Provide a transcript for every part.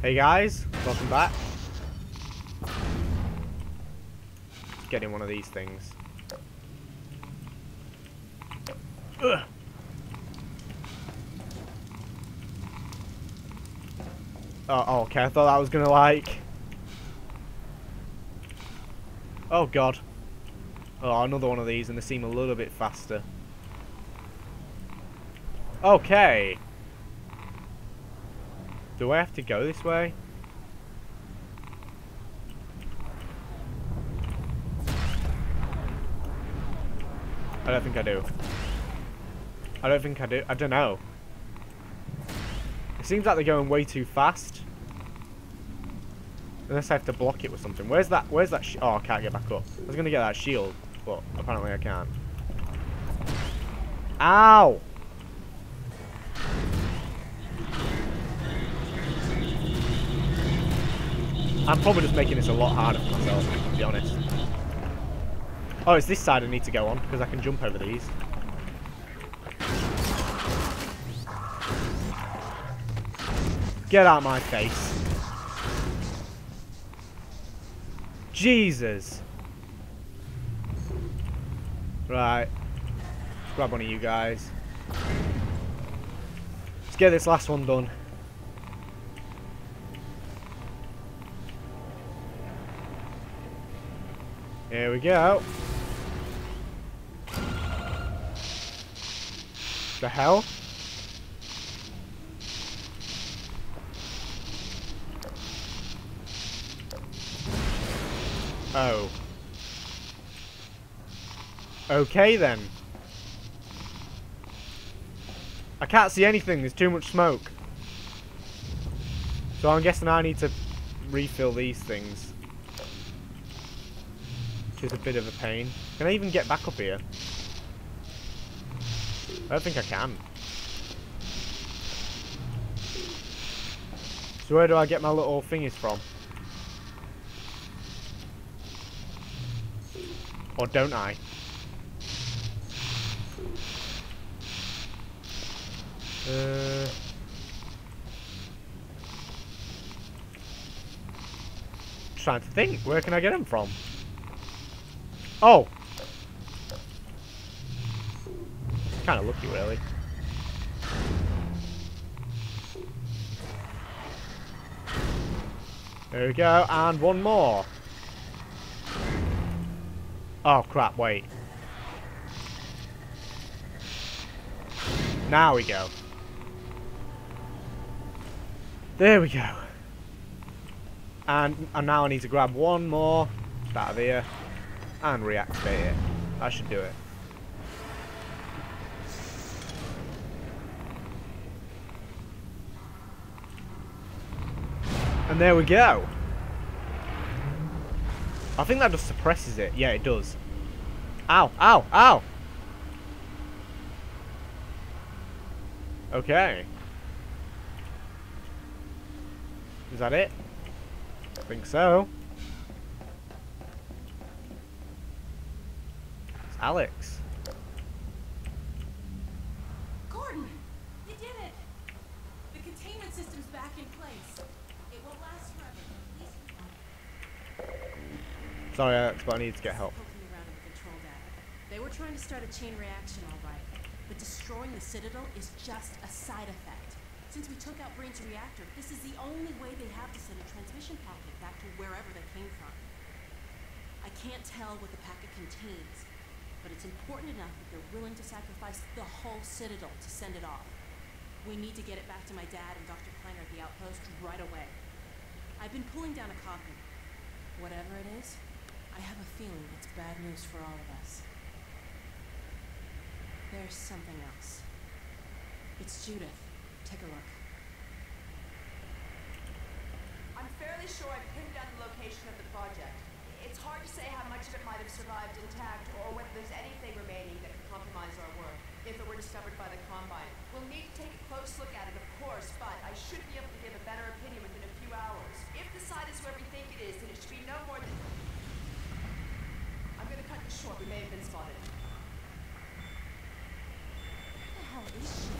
Hey guys, welcome back. Getting one of these things. Ugh. Oh, oh, okay, I thought that was gonna like... Oh god. Oh, another one of these and they seem a little bit faster. Okay. Do I have to go this way? I don't think I do. I don't think I do. I don't know. It seems like they're going way too fast. Unless I have to block it with something. Where's that? Where's that? oh, I can't get back up. I was gonna get that shield, but apparently I can't. Ow! I'm probably just making this a lot harder for myself, to be honest. Oh, it's this side I need to go on, because I can jump over these. Get out my face. Jesus. Right. Grab one of you guys. Let's get this last one done. Here we go. The hell? Oh. Okay then. I can't see anything, there's too much smoke. So I'm guessing I need to refill these things. Which is a bit of a pain. Can I even get back up here? I don't think I can. So where do I get my little thingies from? Or don't I? Uh... Trying to think, where can I get them from? Oh! Kind of lucky, really. There we go, and one more. Oh crap, wait. Now we go. There we go. And, and now I need to grab one more out of here and reactivate it. I should do it. And there we go. I think that just suppresses it. Yeah, it does. Ow, ow, ow! Okay. Is that it? I think so. It's Alyx. Sorry, Alyx, but I need to get help. They were trying to start a chain reaction, all right. But destroying the Citadel is just a side effect. Since we took out Breen's reactor, this is the only way they have to send a transmission packet back to wherever they came from. I can't tell what the packet contains, but it's important enough that they're willing to sacrifice the whole Citadel to send it off. We need to get it back to my dad and Dr. Kleiner at the outpost right away. I've been pulling down a copy. Whatever it is, I have a feeling it's bad news for all of us. There's something else. It's Judith. Take a look. I'm fairly sure I've pinned down the location of the project. It's hard to say how much of it might have survived intact, or there's anything remaining that could compromise our work, if it were discovered by the Combine. We'll need to take a close look at it, of course, but I should be able to give a better opinion within a few hours. If the site is where we think it is, then it should be no more than I'm gonna cut this short. We may have been spotted. Where the hell is she?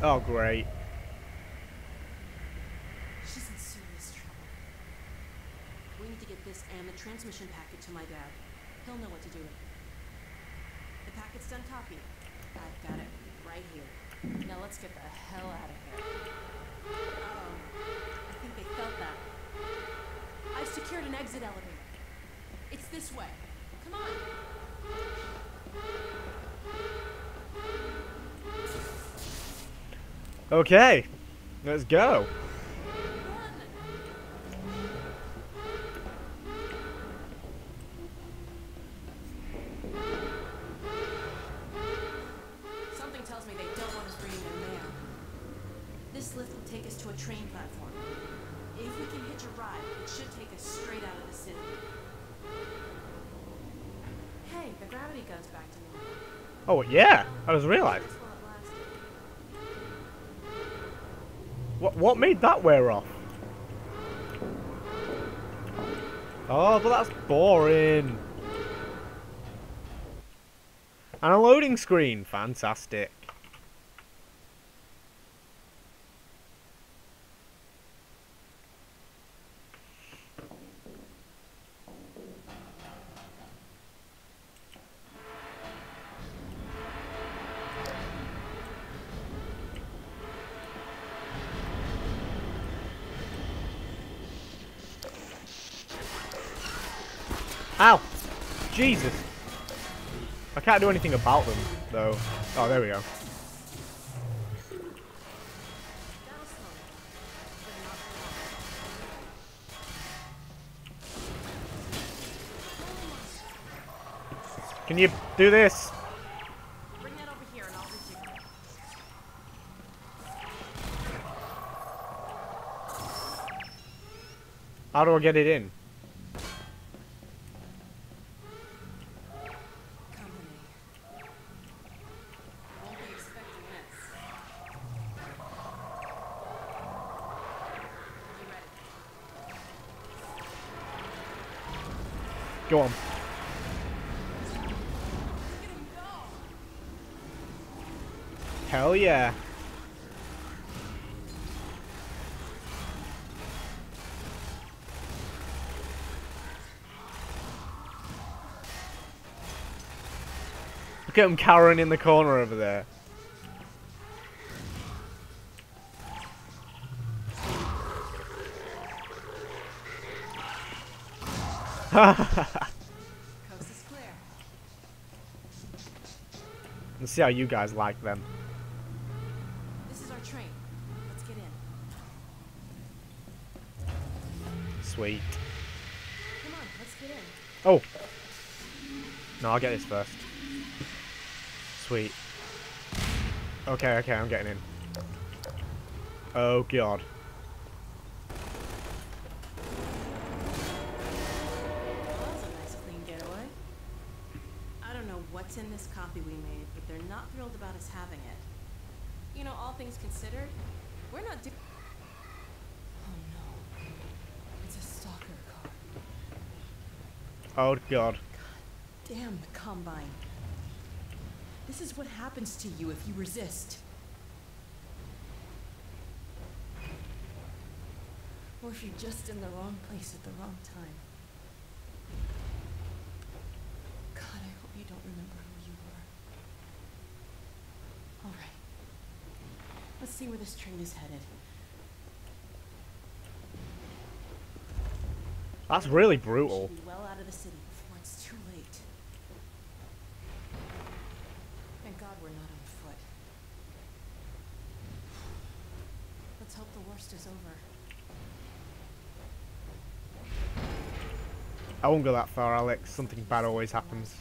Oh, great. She's in serious trouble. We need to get this and the transmission packet to my dad. He'll know what to do with it. The packet's done copying. I've got it right here. Now let's get the hell out of here. Um, I think they felt that. I've secured an exit elevator. It's this way. Come on. Okay, let's go. Something tells me they don't want us bringing their mail. This lift will take us to a train platform. If we can hitch a ride, it should take us straight out of the city. Hey, the gravity gun's back to normal. Oh, yeah, I was realised. What, what made that wear off? Oh, but that's boring. And a loading screen. Fantastic. Jesus! I can't do anything about them, though. Oh, there we go. That'll slow it. But not for long. Can you do this? Bring that over here and I'll rejig. How do I get it in? Hell yeah. Look at him cowering in the corner over there. Coast is clear. Let's see how you guys like them. This is our train. Let's get in. Sweet. Come on, let's get in. Oh. No, I'll get this first. Sweet. Okay, okay, I'm getting in. Oh god. Well, that was a nice clean getaway. I don't know what's in this copy we made, but they're not thrilled about us having it. You know, all things considered, we're not do- Oh no. It's a stalker car. Oh god. God Damn the Combine. This is what happens to you if you resist. Or if you're just in the wrong place at the wrong time. God, I hope you don't remember who you were. All right. Let's see where this train is headed. That's really brutal. City before it's too late. Thank God we're not on foot. Let's hope the worst is over. I won't go that far, Alyx. Something bad always happens.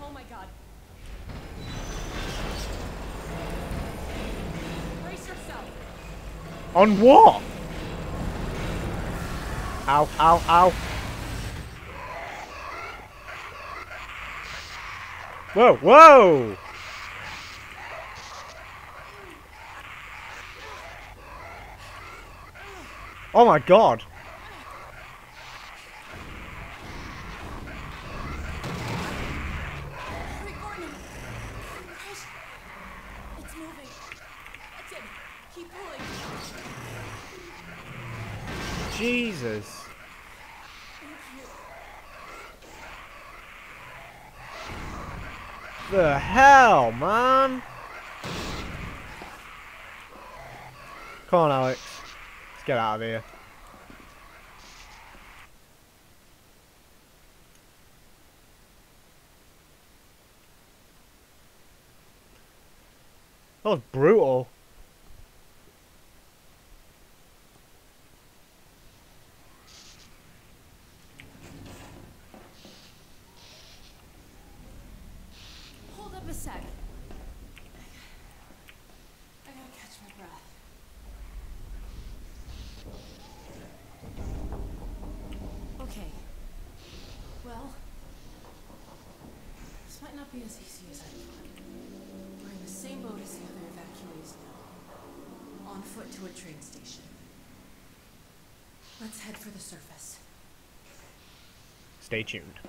Oh my god. On what? Ow, ow, ow. Whoa, whoa! Oh my god. Jesus. The hell, man? Come on, Alyx. Let's get out of here. That was brutal. Hold up a sec. I gotta catch my breath. Okay. Well, this might not be as easy as I thought. We're in the same boat as the other evacuees now. On foot to a train station. Let's head for the surface. Stay tuned.